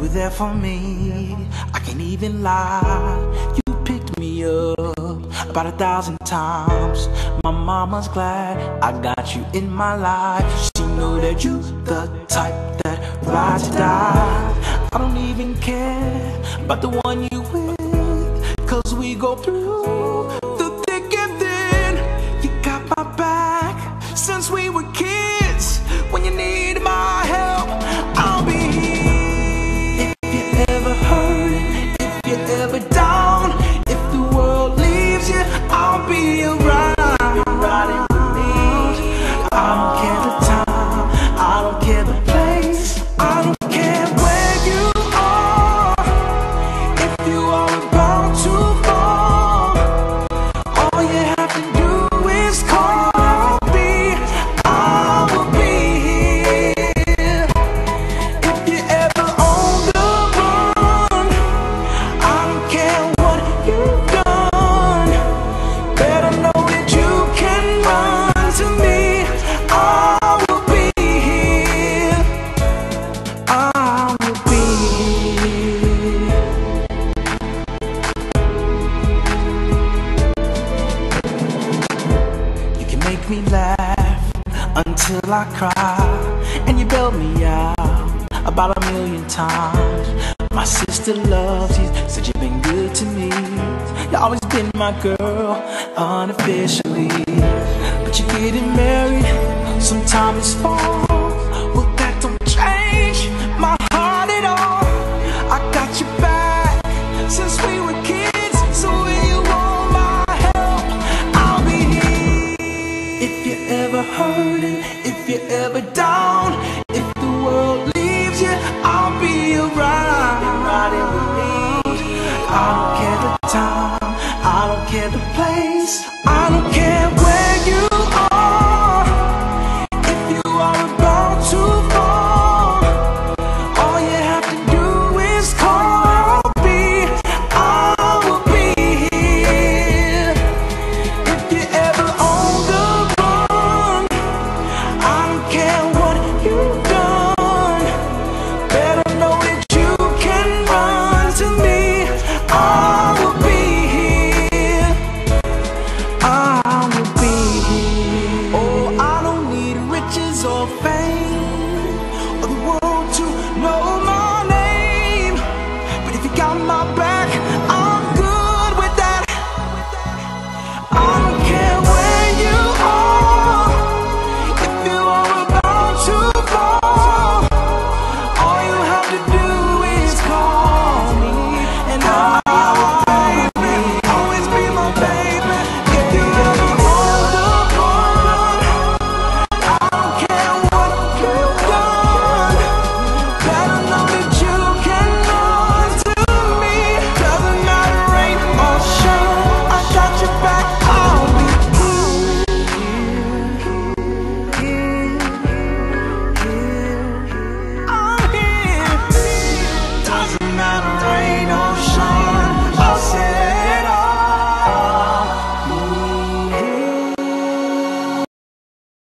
were there for me. I can't even lie. You picked me up about a thousand times. My mama's glad I got you in my life. She know that you the type that rides or die. I don't even care about the one you with, cause we go through me laugh until I cry, and you bail me out about a million times. My sister loves you, said you've been good to me. You always been my girl, unofficially. But you're getting married, sometime it's fall. I.